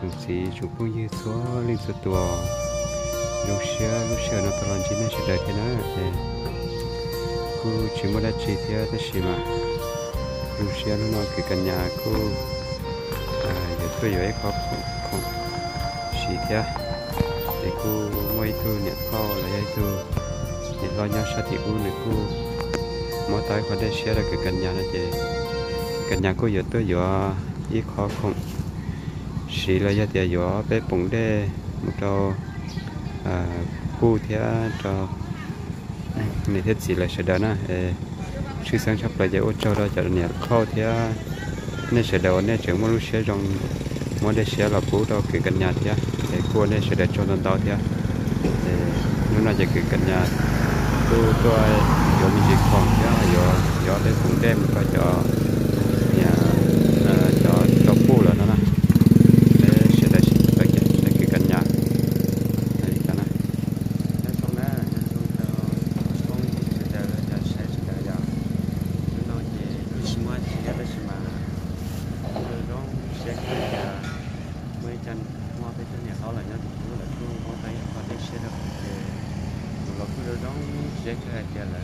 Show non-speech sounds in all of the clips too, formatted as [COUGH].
chúng sĩ chúng như số linh sư tua lúc xưa nó còn chỉ nên chỉ đợi thế nữa thì cô chỉ muốn đã chỉ theo thế xí mà. Lúc xưa nó nói cái căn nhà cô à giờ tôi giờ khó không không chỉ theo à? để cô mới tu nhận kho là dây tu nhận lo nhau sao thì cô này cô. Mỗi tới khỏi đây xưa là cái căn nhà này thì căn nhà cô giờ tôi giờ ít khó không chỉ là giờ tiền gió bé bụng đây, một đầu à cu thia trò này thiết gì là sẽ đó nè. Sư sáng chấp là dễ ô cho đó cho nên kho thì nên sẽ đầu nên chẳng một lúc sẽ trong muốn để sẽ là cú đó cái căn nhà thì để cô nên sẽ để cho nó tao thì lúc nào chỉ cái căn nhà. Cô tôi giờ mình chỉ còn thia giờ giờ để cũng đem và cho nhà cho cho cu là nó nè xét ra cho là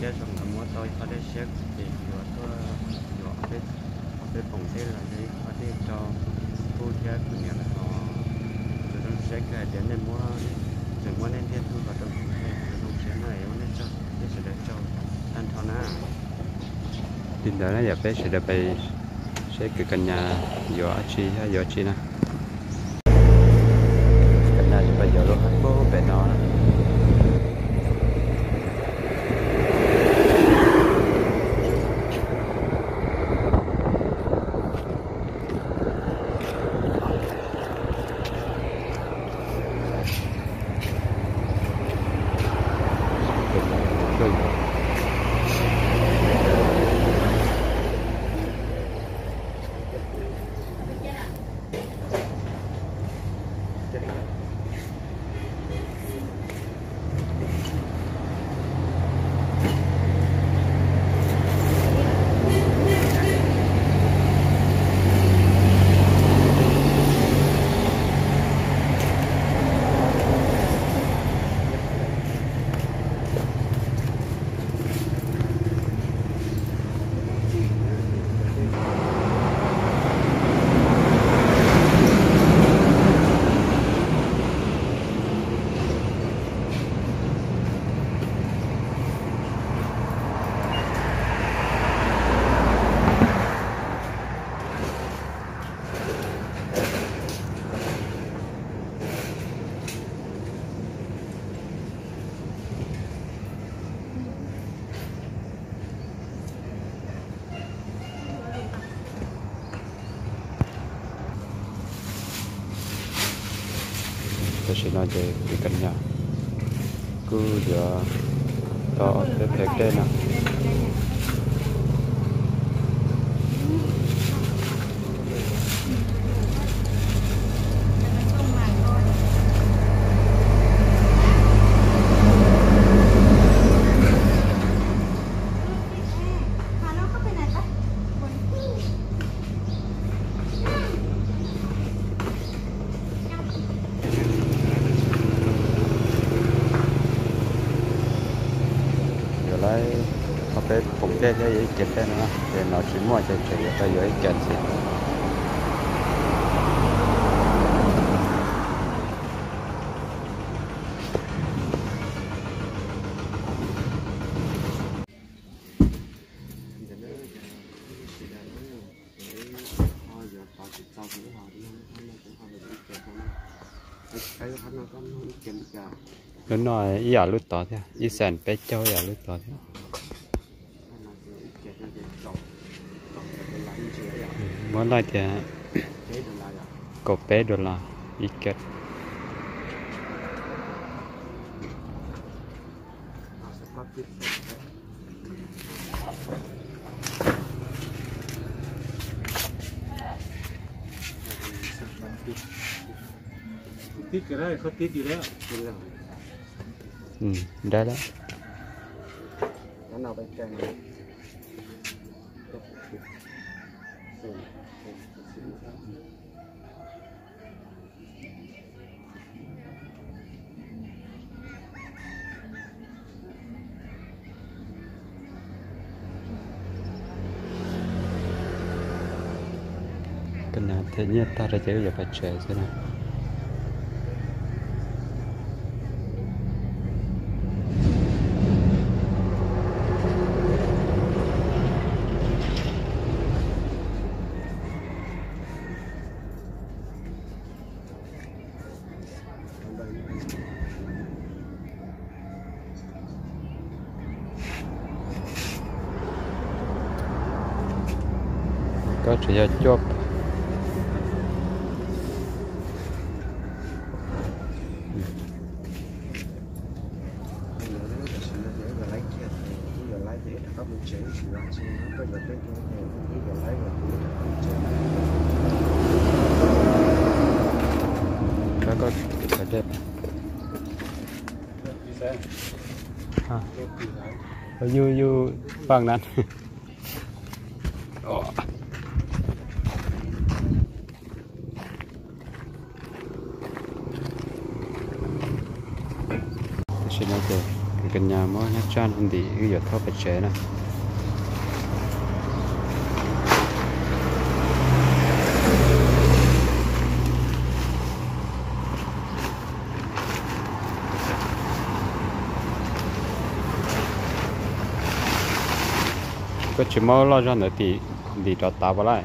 xét xong là mua tôi có để xét thì vừa có vừa cái cái phòng thế là để có thể cho cô cha của nhà là họ rồi nó xét ra để nên mua rồi mua nên thiên thu vào trong này rồi nó xét này nó cho để sẽ để cho ăn thọ na tin đó là về sẽ được về sẽ cứ cần nhà gió chi ha gió chi nè tôi sẽ nói về cái căn nhà. Cứ giờ to cái phép cái nào giờ lấy có cái cũng cái cái gì nữa để nó chỉ mua cho chị ta dưới chân gì lúc nói, ý ở lúc đó thế, ý sản bé châu ở lúc đó thế. mỗi lại thì có bé đô la ít kết tít cái đấy, không tít gì đấy Ừ, đây đó. Nó nào bên trên này? Ra chơi giờ phải chơi thế nào อยู่อยู่ฝั่งนั้น โอ้ชินเตกันยามอนักจา có chỉ mơ lo cho nữa thì thì cho tao vào lại.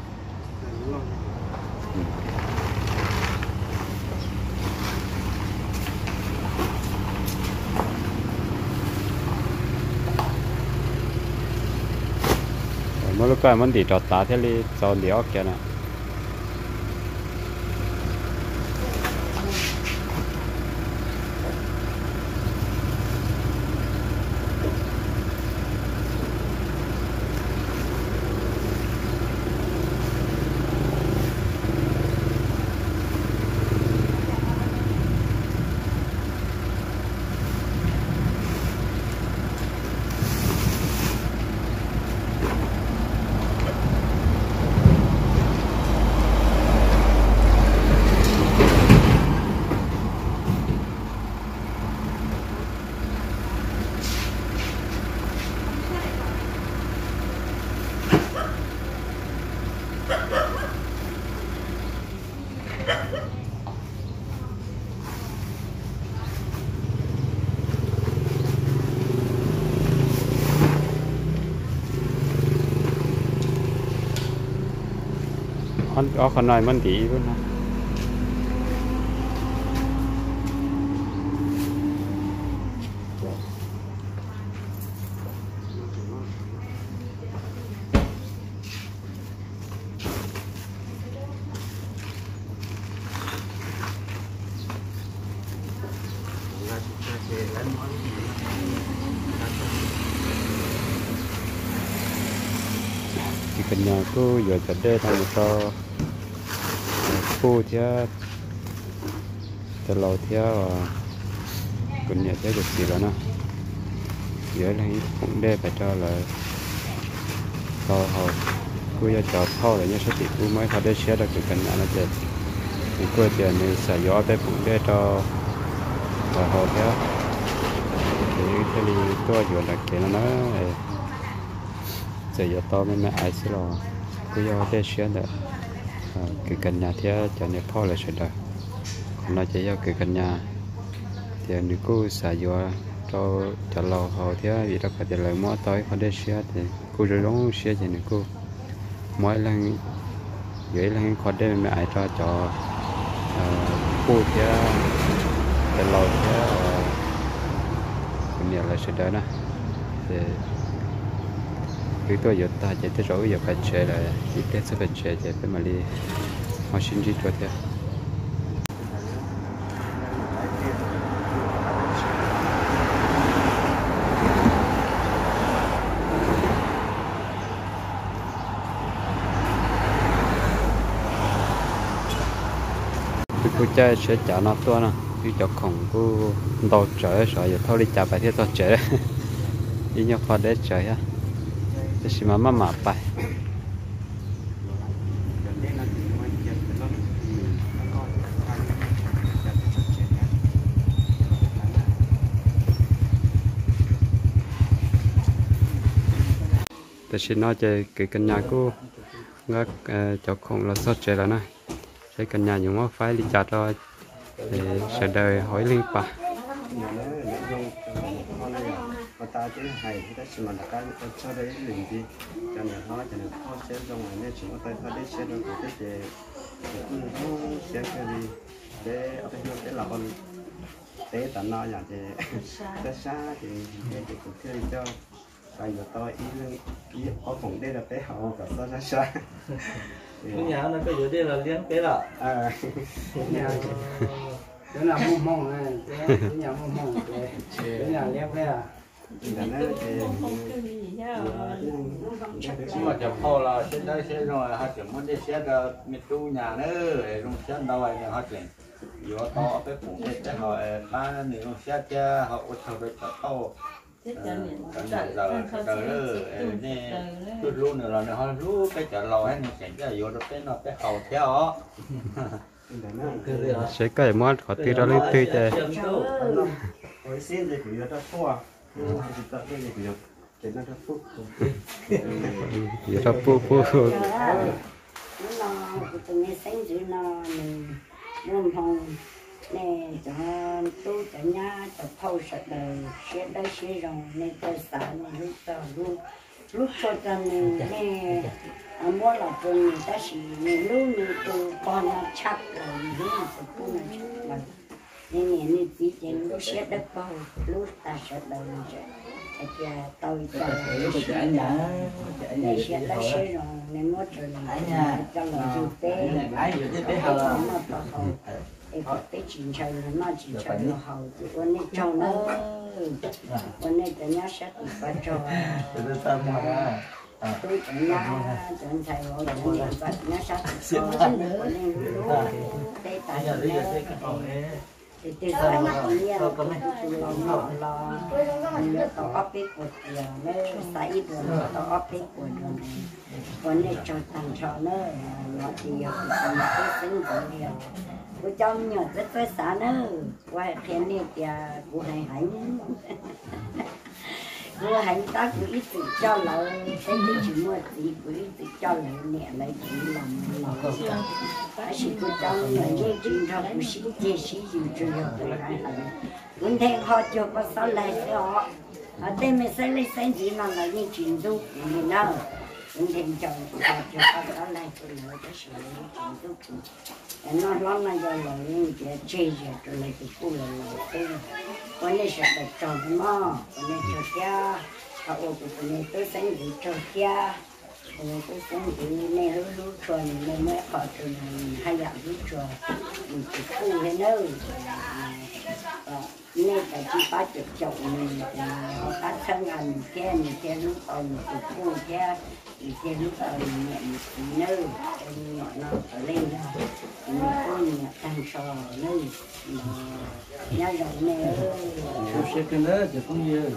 Mà lúc cái mình đi cho tao thế đi cho đi ốc con có con nói mình tí luôn nè thì cần nhà cô vừa cho đây thằng cho cô theo từ lâu thế và cũng nhà theo được gì đó nè. Dưới này cũng đây phải cho là tàu hồ. Cô giờ cho thâu là nhớ số tiền cô mới thâu để xe được cái cần nhà nó chết thì cô tiền này sẽ gió đây cũng đây cho tàu hồ thế thì cái đi tôi vừa là cái nó sẽ giờ giờ to mới mẹ ai xí lo. Cứ giờ để xe được cái căn nhà thế cho nên phô là sẽ được còn nói chỉ cái căn nhà thì nếu cô xả vô cho cho lâu họ thế vì đó phải là mua tới họ để xe thì cô rồi đóng xe thì nên cô mỗi lần vậy lần khó để mẹ ai cho cho cô thế cho lâu thế cái nhà là sẽ được nè thì cái tôi giờ ta chạy tới rồi giờ phải chạy là đi tới sẽ phải chạy chạy tới mà đi. Họ xin đi cho theo cô chơi sẽ trả nó to nè. Thì cho khổng cô đầu trở sợ giờ thôi, đi trả bài thế tao trở [LAUGHS] đi nhau phật để trở ha thế xí mà mà mà bàiแต่ฉันน่าจะเกิดกันยากูก็เจ้าของเราสดใจแล้วนะใช้กันยาอยู่ว่าไฟลิจัดเราเสด็จหอ ta chỉ hay thì ta chỉ mà cái cái cho đấy liền gì cho nên nó cho nên nó sẽ trong này nên chỉ có tay nó đấy sẽ nó có cái gì nó sẽ cái gì để ở đây cái là con tế tận nó nhà thì cái xa [LAUGHS] thì cái cái cuộc chơi cho bây giờ tôi ý ý ở phòng đây là bé hậu và tôi ra xa [LAUGHS] cái nhà nó có dự định là liên kế là. À. [LAUGHS] Nhà. Chỗ nào mua mông này. Cái nhà mua mông cái nhà lép cái à là. nó nhưng mà chập phô là sẽ đây sẽ rồi hai chuyện muốn đi sẽ là miệt tu nhà nữa trong sẽ đâu vậy hai chuyện vừa to cái cái sẽ hỏi ba nữa sẽ cho họ có thầu được to. Cái giờ giờ nè cứ luôn nữa là hơi lúc cái chợ lò nó sẽ cho vô được cái nó cái hậu theo nó sẽ có món khó tiêu ra lên tươi chơi Ôi xin thì cũng rất phua. Ừ, thì cũng ra nghe nó mình hồng nè cho tu cho nhà cho thâu sợ đời sẽ đây sẽ rồng nè sợ nè lúc lúc cho cho nè mua là tôi ta chỉ nè lúc nè tu con nó chắc rồi lúc tu nó chắc rồi nè nè nè tí chén sẽ đất bao lúc ta sẽ đời rồi Dạ, tôi cho ở nhà này sẽ lấy rồi nên mất rồi Ở cho là du tế ai dự có tế là nó thì con này cho nó con này cho sẽ phải cho tôi nhá thầy nhá vật nhá có nữa nên lúc tế nhá thì từ giờ là tôi lo lo lo nó tao ấp cái quần giờ nó sai rồi tao ấp cái quần rồi còn này cho thằng cho nó nó thì cũng cái tính của điều của trong nhờ rất phải xả nữa qua khen này thì của này hạnh của hạnh ta của ít tự cho lỡ cái cái chỉ mua gì của ít tự cho lỡ nhẹ lại chỉ làm làm ta chỉ của trong nhờ như chuyện cho của sĩ chế sĩ dù cho được tôi lại hẳn cũng thấy họ cho có sao lại sẽ họ ở đây mình sẽ lấy sáng gì mà là như chuyện du gì nào cũng thêm chồng họ cho có đó lại tôi nói cái sự lấy chuyện du nó lắm là giờ là những cái chế giờ tôi lại cái cô là tôi có nên sẽ được chồng nó có nên cho cha. Họ ô con nên tôi sinh gì cho cha. Con tôi sinh gì này lúc lũ chuẩn nên mới họ trường hay dạng lúc chuẩn mình chỉ khu thế nữa nên tại chỉ ba chục chậu mình họ thân hành kia mình kia lúc còn mình khu kia thì kia lúc còn nhận nơi nó ở lên ra mình có nhận tăng sò nơi nhớ rộng nè chú sẽ cái nữa thì cũng như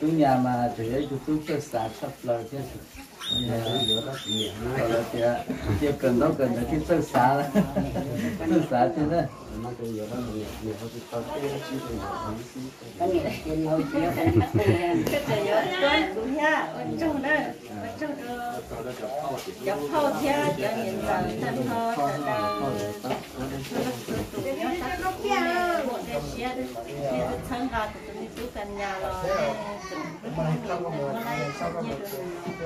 chú nhà mà chủ yếu chú chú cho xã sắp lời chứ rồi cần đâu cần là cái sơ xã sơ xã chứ đó Nó cái giờ đó mình mình phải tập cái không mất tiền cái trời nhớ tôi cũng nha cho nhìn vào thân thơ thật là tụi nhớ một cái xe đi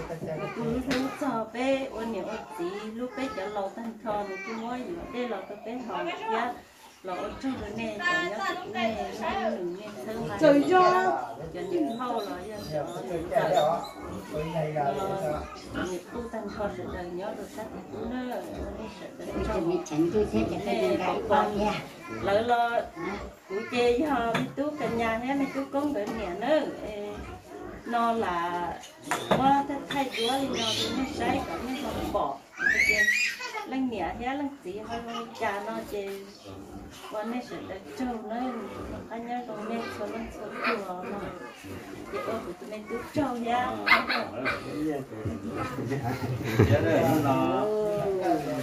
thân tụi chú nhà lúc cho bé ôn nhiều ôn tí lúc bé cho lâu thân thơ thì mỗi gì đây là cái bé hồng kia lỗ trong cái này cho nhớ tụi này nó đừng nghe thân là trời cho những thâu là cho cho những tu tăng kho sự đời nhớ được sách cũng nó cho mình chẳng tôi thế cho cái cái con nha. lỡ lo cụ chê với họ tú cả nhà nhé mi tú con đỡ nhẹ nữa. Nó là qua thay chúa thì nó cũng sai cả không bỏ lăng nhẹ thế lăng tí hơi hơi chả nó chỉ quan này sẽ đặt trâu nó anh nhớ còn mẹ số lăng số chùa mà chỉ ô của tụi mình tụt trâu nha thế đấy nó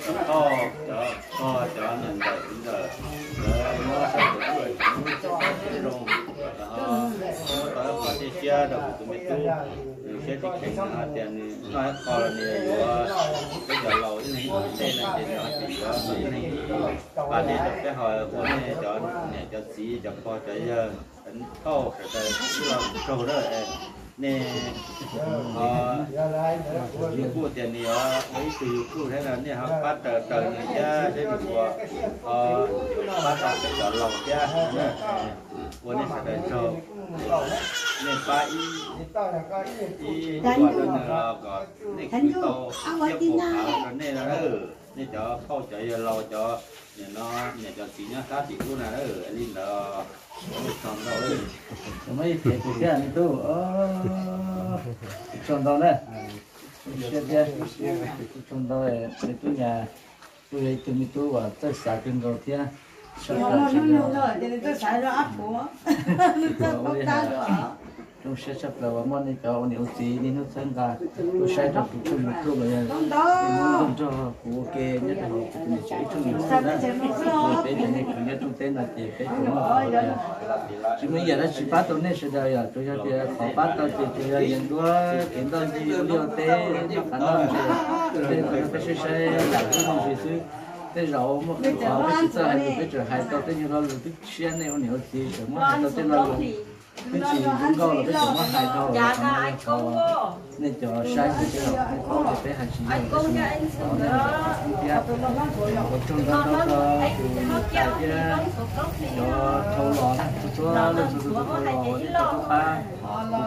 to to rồi mà đi chơi được tụi mình tụt xe thì cảnh là tiền nói còn là nhiều cái giờ lâu thế này đây là tiền nó thì này. Và đi được cái hồi của này cho này cho xí cho co cho giờ ấn to cái tới làm trâu đó nè ờ những cô tiền thì họ mấy từ cô thế là nè, họ bắt tờ tờ người cha để được của ờ bắt tờ cái chọn lòng nó nó, nên sẽ đợi cho nên phải y quả đó là có nên cứ to tiếp bộ khảo cho nên là ừ nên cho câu chạy lâu cho nên nó nên cho tí nhá sát thì cô nào đó ở linh đó còn đâu đấy mấy tiền của cái này tu ờ chọn đâu đấy chết chết chọn đâu đấy để tu nhà tu lấy tu mi tu và tới xã kinh cầu thiên chọn đâu chọn đâu trong chấp là món này cho ông nhiều gì đi nó sang cả tôi sai trong tụ chung một câu là cái món cho của kê nhất là họ chạy chung một đó rồi cho nên cũng nhất trong tên là thì bé cũng là chỉ bây giờ nó chỉ bắt tôi nên sẽ đây à tôi cho thì họ bắt tôi thì thì là những đứa kiến tế khả năng gì thế sẽ sẽ cái gì chứ thế rồi mà họ cái sự hay cái chuyện hay tao thế như nó là cái này ông nhiều gì mà tao tên là cái gì cũng có là cái chuyện mà hay thôi dạ cả anh công vô nên cho sai thì cái là cái có. cái hay gì anh công cho anh xuống đó. ở trong đó nó nó nó có cái nó nó lốc thì cho thâu lò cho lên cho thâu lò cho ba.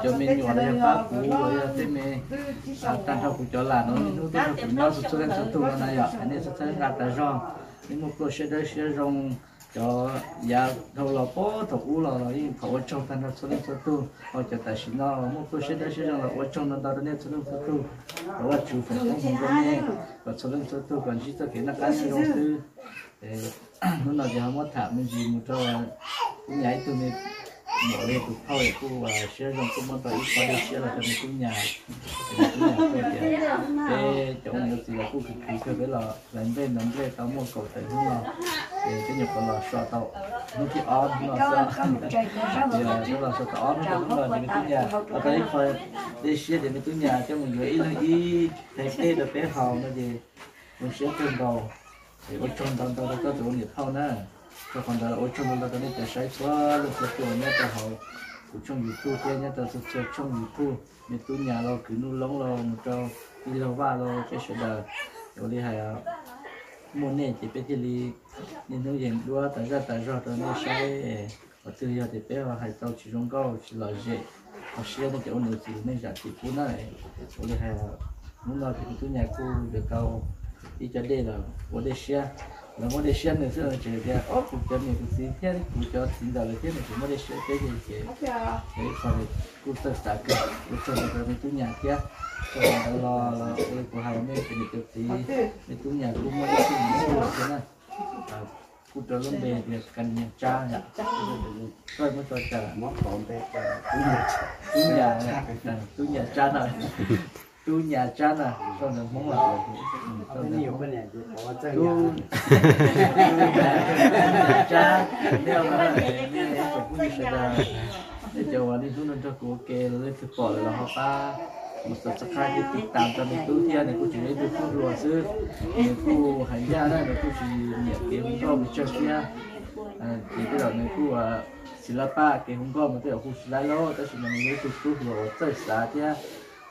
Cho mình nhỏ để ba cũ rồi thế mình à tan thâu cũng cho là nó nó nó cũng nhau cho lên cho tu này ạ anh ấy sẽ ra tại rong. Nhưng một cô sẽ đây sẽ rong cho ya thâu lò bó thâu u lò rồi thâu ở trong tan thâu số lượng số tu. Họ cho tại xin nó một cô sinh đây sinh rong là ở trong nó đào nên số lượng số tu. Đó là chủ phải không không có nghe, và số lượng số tu, còn chỉ cho cái nó cái gì không tu nó nói cho họ thả mình gì một cho cũng nhảy từ mình mở lên từ khâu để cô và sẽ dùng cũng mất tới ít qua sẽ là cho mình cũng nhà. Cái chỗ này thì là khu cực kỳ cơ với là lần bên lần bên tao mua cầu tay hướng là để cái nhập vào là sợ tàu nó chỉ on nó sợ giờ là nó là sợ tàu nó cũng là mình cũng nhà ở đây phải để xe để mình cũng nhà cho mình gửi là y thấy tê được bé hào nó gì mình sẽ trên đầu thì ở trong đó đó có chỗ nhiệt hậu nè cho còn đó ở trong đó đó nên sai quá lúc đó chỗ nhá ta hậu ở trong youtube kia nhá ta sẽ cho trong youtube mình tu nhà lo cứ nu lông lo một trâu đi lo va lo cái sự đời rồi đi hay à muốn nên chỉ biết đi nên nó hiện đua tại ra tại ra đó nên sẽ ở từ giờ thì bé và hai tàu chỉ trong câu chỉ là dễ. Ở xe nó chỗ nữa thì nên giả chỉ cũ này, có lẽ là muốn nói thì cứ nhà cô được câu, đi cho đây là của đây xe là mỗi đây xe này là chỉ để ốp của cho mình cái gì thế của cho chính là cái này mỗi đây xe cái gì cái cái phần của tất cả cái của cho mình cái tu nhà kia cho mình lo cái của hai mấy cái được thì cái tu nhà của mỗi cái gì nữa thế này cụ trở lên bề thì cần nhà cha nhá, rồi mới cho cha món còn bé tu nhà tu nhà cha này tu nhà cha này cho nên mong là cho nên nhiều bên này thì có chân tu [LAUGHS] cha đeo mà để cho cũng như sẽ là để cho vào đi tu nên cho cô kê lên thực bỏ là họ ta một số sắc khai thìติดตามcho mình tu thiên này cô chỉ lấy được cô rùa sư này cô hành gia đây là cô chỉ nhận cái hôm đó mình cho kia thì cái đầu này cô àศิลปะเกี่ยวกับมันตัวคู่ศิลปะแต่สิ่งนี้ก็คือตัวตัวสาธิต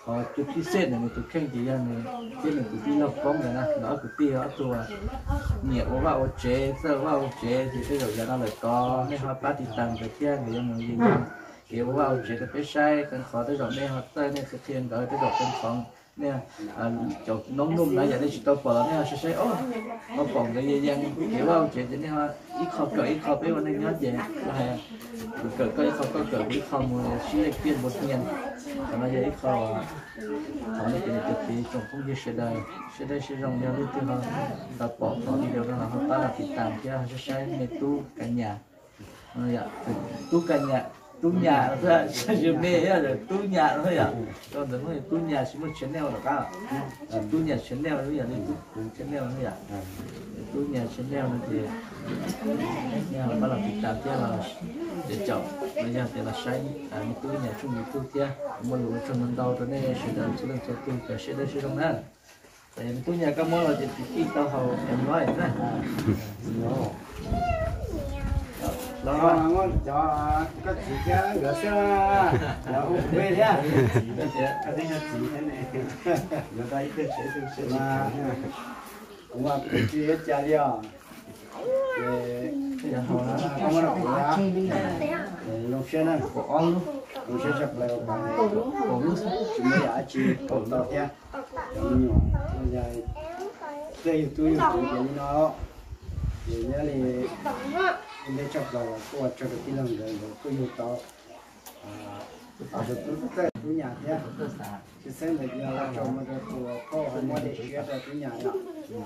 họ chụp cái sen này một chụp khen gì này. Cái này tụi nó phóng này nè. Nó tụi tia nó tua nhiều vào chế sơ vào chế thì cái rồi nó lại có nên họ bắt đi tầm cái kia người mình gì kiểu vào chế cái cái sai cần khó tới rồi nên họ tới nên sẽ thiên tới cái độ cân phòng nè à chỗ nông nông nãy giờ đây chỉ tao phở nè sẽ sẽ ô nó còn cái gì dân kiểu bao chị thì nè ít khó cỡ ít khó biết anh nhớ gì là hè cỡ cỡ khó cỡ cỡ ít khó mà à? chỉ là kiên một tiền còn bây giờ ít khó họ này cái này thì trong không gì sẽ đây sẽ đây sẽ rong nhau đi từ họ ta bỏ họ đi đâu đó là họ ta là thịt tạm kia sẽ sẽ mẹ tu cả nhà. Dạ tu cả nhà tu à, nhà thôi à chỉ mê hết rồi tu nhà ờ, thôi à. Còn đừng nói tu nhà chỉ một chuyến leo là cả tu nhà chuyến leo nữa là tu chuyến leo nữa à. Tu nhà chuyến leo nữa thì nhà bắt đầu bị tạm thế là để chọn. Bây giờ thì là sai à một tu nhà chung một tu kia. Một lúa cho mình đau cho nên sẽ làm sẽ nên cho tu cả sẽ đây sẽ trong đó tại tu nhà các món là chỉ khi tao hầu, em nói đấy đó ngon cho các chị cha gỡ xe là ok đấy à cái này là chị thế này giờ đây cái sẽ được sẽ là cũng là cái chị cha đi à để không có được quá lúc xe này của ông lúc xe sắp lại cái của lúc chúng mới đã chi của tao kia bây giờ đây tôi tôi cái nó thì nhớ thì 근데 저거 또 저거 이런 거 그리고 또 아저 그때 분야 돼. 그 생에 내가 좀 더또 거한테 쉬어서 분야야. 음.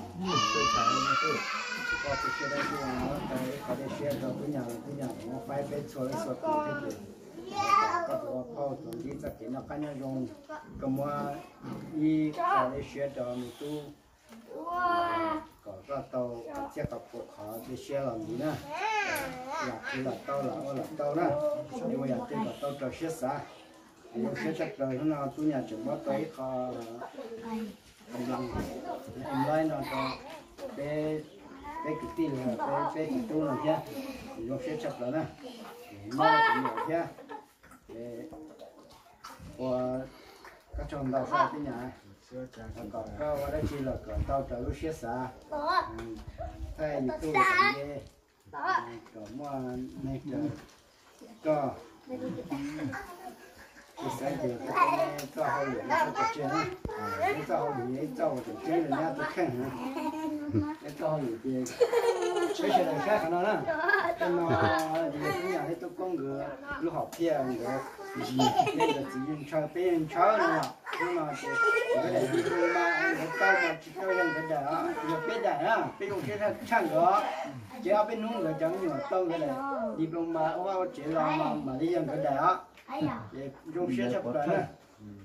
có cái kia đây nhưng mà cái cái đây kia đó cũng nhà cũng nhà nó phải bên chỗ đấy sọt cái gì có tổ phao tổ đi ra cái nó cái có ra tàu chiếc cặp của họ đi xe làm gì nè? Là chỉ là tàu là là tàu nè. Nhưng mà là tàu cho xe xa nhưng xe chắc rồi nó nào tôi nhà chuẩn bắt tới họ em làm em lấy nó cho bé bé cái tin là bé bé cái tu là chứ nhưng xe rồi nè. Nó cũng nhiều chứ để các chồng đào xa cái nhà còn có ở đây chỉ là còn tao trở lúc xe xa thay như tôi là gì còn mua này chờ có thì sẽ thì cái cho họ luyện cho cái chuyện á cho họ luyện cho cái chuyện là nhá tôi khen hả cái cho họ luyện thì cái chuyện này khác nó nè cái nó thì cái nhà thì tôi con người lúc học kia rồi nên là chỉ dùng cho bé dùng nữa nhưng mà cái này thì tôi mà anh phải tao mà chỉ tao dùng cái đó giờ bé đại á bé dùng cái chăn đó chỉ ở bên chẳng nhưng mà cái này đi bên mà ô chỉ là mà mà đi dùng cái đó để dùng xe chấp cái nè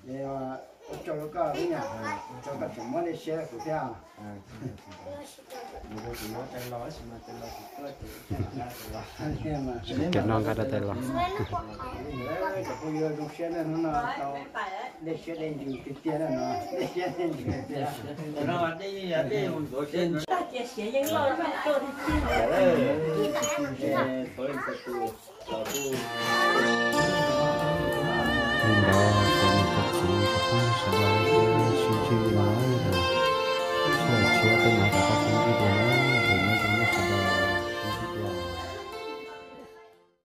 để trong cái cái nhà trong cái chúng mới đi xe của thế cái non cái đó tay lo Hãy